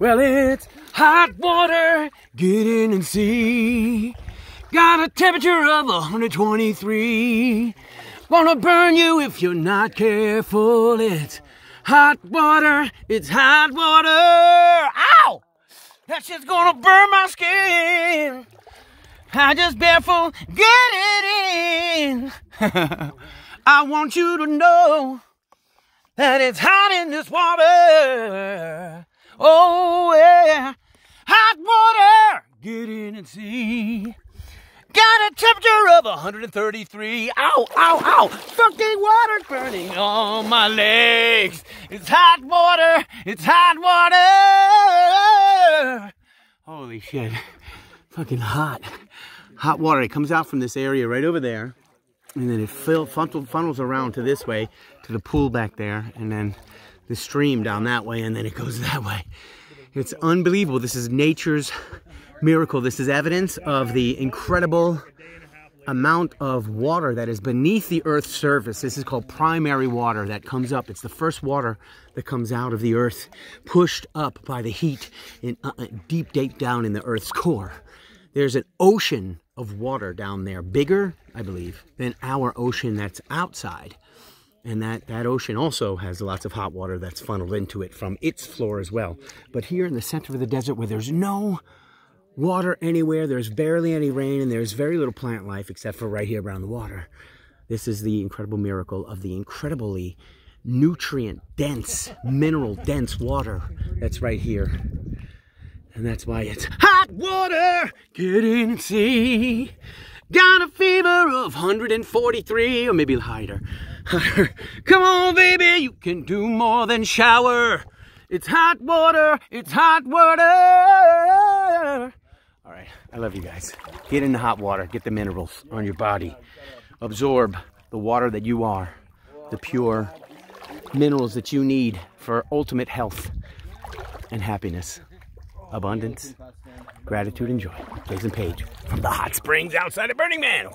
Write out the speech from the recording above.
Well, it's hot water, get in and see. Got a temperature of 123. Wanna burn you if you're not careful. It's hot water, it's hot water. Ow! That shit's gonna burn my skin. I just barefoot get it in. I want you to know that it's hot in this water. Oh yeah, hot water. Get in and see. Got a temperature of 133. Ow, ow, ow. Fucking water burning on my legs. It's hot water. It's hot water. Holy shit. Fucking hot. Hot water. It comes out from this area right over there. And then it funnels around to this way, to the pool back there. And then the stream down that way. And then it goes that way. It's unbelievable. This is nature's miracle. This is evidence of the incredible amount of water that is beneath the earth's surface. This is called primary water that comes up. It's the first water that comes out of the earth, pushed up by the heat in, uh, uh, deep, deep down in the earth's core. There's an ocean of water down there, bigger, I believe, than our ocean that's outside. And that, that ocean also has lots of hot water that's funneled into it from its floor as well. But here in the center of the desert where there's no water anywhere. There's barely any rain and there's very little plant life except for right here around the water. This is the incredible miracle of the incredibly nutrient dense, mineral dense water that's right here. And that's why it's hot water. Get in and see. Got a fever of 143 or maybe higher. Come on, baby, you can do more than shower. It's hot water. It's hot water. All right, I love you guys. Get in the hot water, get the minerals on your body. Absorb the water that you are, the pure minerals that you need for ultimate health and happiness, abundance, gratitude, and joy. Jason Paige from the hot springs outside of Burning Man.